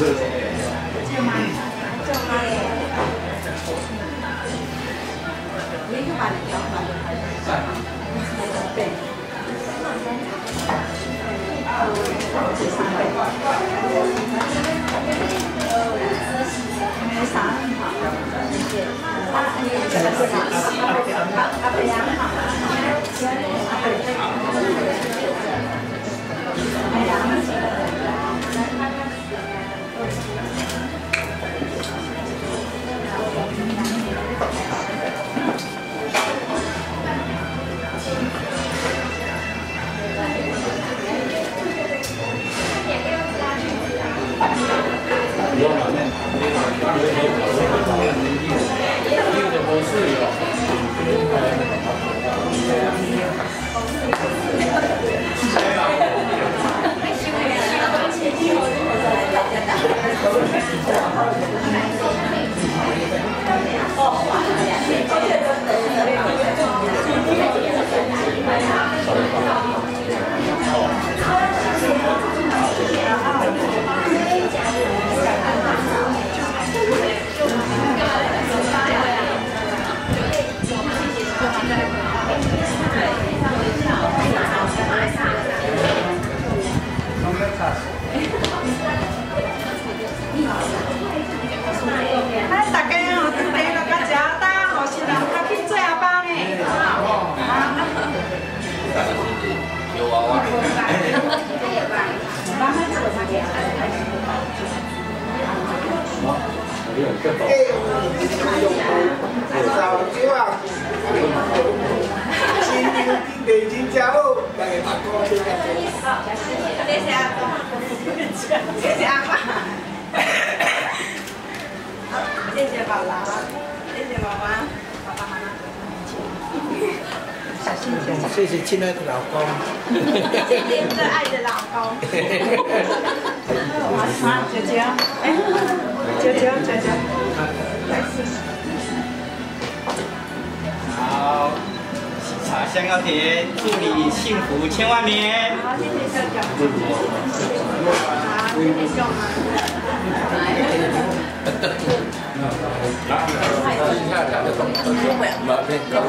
正妈的，正妈的，你就把这调了，三倍，三倍，三倍，还有啥？谢谢，那还有啥？Thank you. 谢谢阿爸，谢谢阿谢谢爸爸，谢谢谢谢亲爱的老公，爱的老公。行，大家。好，喜茶香高甜，祝你幸福千万年。好，谢谢舅好，谢谢舅妈。来。来，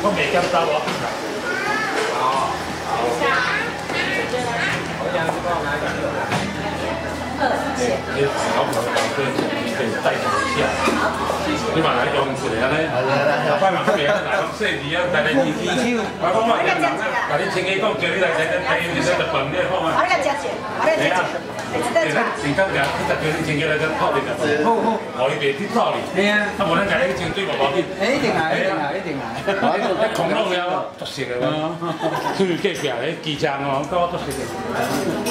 我没跟到我。 你拿来用一下，你拿一下，安尼。好嘞，好嘞，快啊，带你一起去，快快嘛。你青菜带你带菜干，你去那个本来夹菜，来来停靠站，你直接直接来这的，这好好的，你跑的。对啊，他不能在那个江对面跑的。一定啊，停啊，停啊！哎，空中有，作死的。嗯，哦，我作死的。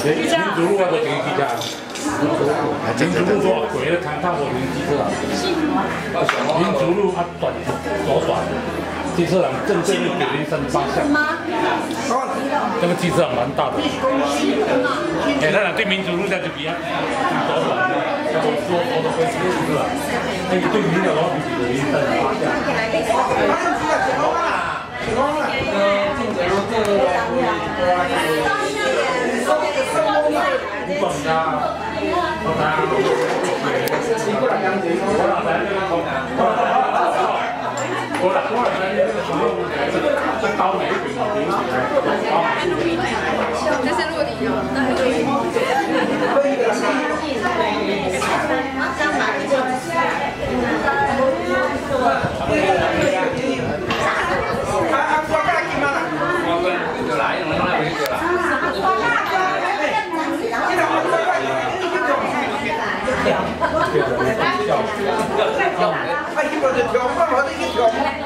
你民族路啊，民族路回来，看到我停汽车了。民族路啊，转左转，汽车站正正的转一个方向。其实还蛮大的，哎，那两对民族路线就比较比较短的，像我多好多回都是啊，那个对民的老板比较零散一点。啊，去光了，去光了，呃，去光这，哇，你收的这么多啊，你懂的，我懂，辛苦了，兄弟，我老三在那边搞的，快快快，快快快，那边什么？那落地呢？那在就地呢？那还是落地。哎呀，哎呀，哎呀，哎哎呀，哎呀，哎呀，哎呀，的呀，哎